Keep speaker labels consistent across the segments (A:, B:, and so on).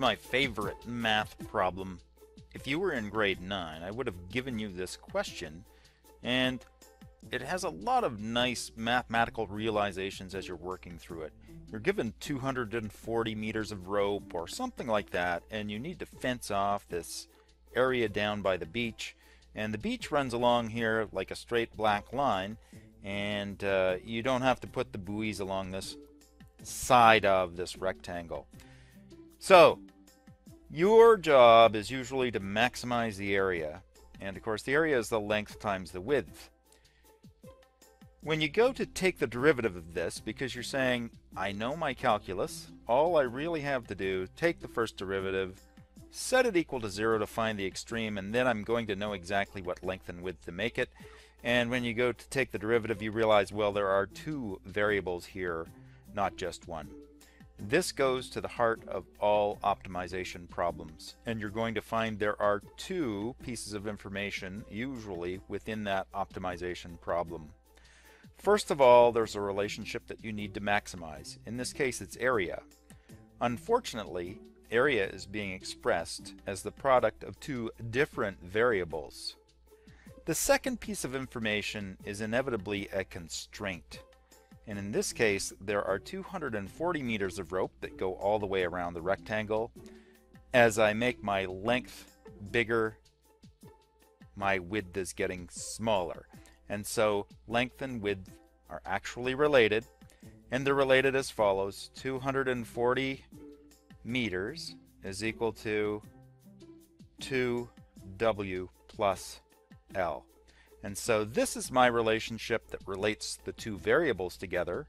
A: my favorite math problem. If you were in grade 9, I would have given you this question, and it has a lot of nice mathematical realizations as you're working through it. You're given 240 meters of rope or something like that, and you need to fence off this area down by the beach. And the beach runs along here like a straight black line, and uh, you don't have to put the buoys along this side of this rectangle. So, your job is usually to maximize the area. And of course, the area is the length times the width. When you go to take the derivative of this, because you're saying, I know my calculus, all I really have to do, take the first derivative, set it equal to zero to find the extreme, and then I'm going to know exactly what length and width to make it. And when you go to take the derivative, you realize, well, there are two variables here, not just one. This goes to the heart of all optimization problems, and you're going to find there are two pieces of information, usually, within that optimization problem. First of all, there's a relationship that you need to maximize. In this case, it's area. Unfortunately, area is being expressed as the product of two different variables. The second piece of information is inevitably a constraint. And in this case, there are 240 meters of rope that go all the way around the rectangle. As I make my length bigger, my width is getting smaller. And so length and width are actually related. And they're related as follows 240 meters is equal to 2w plus L. And so this is my relationship that relates the two variables together.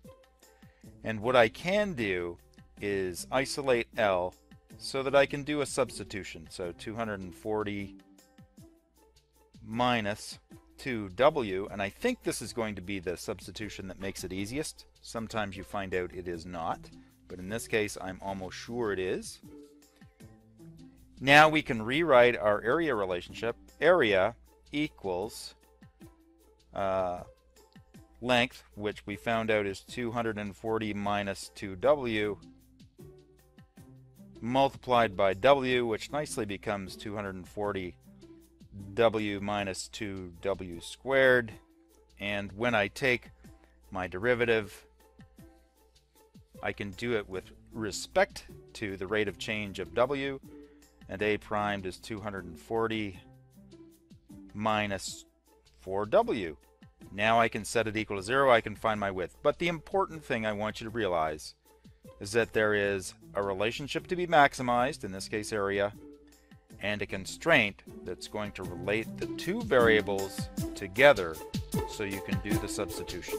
A: And what I can do is isolate L so that I can do a substitution. So 240 minus 2w, and I think this is going to be the substitution that makes it easiest. Sometimes you find out it is not, but in this case I'm almost sure it is. Now we can rewrite our area relationship. Area equals uh, length, which we found out is 240 minus 2w, multiplied by w, which nicely becomes 240 w minus 2w squared. And when I take my derivative, I can do it with respect to the rate of change of w, and a primed is 240 minus 4w. Now I can set it equal to 0, I can find my width. But the important thing I want you to realize is that there is a relationship to be maximized, in this case area, and a constraint that's going to relate the two variables together so you can do the substitution.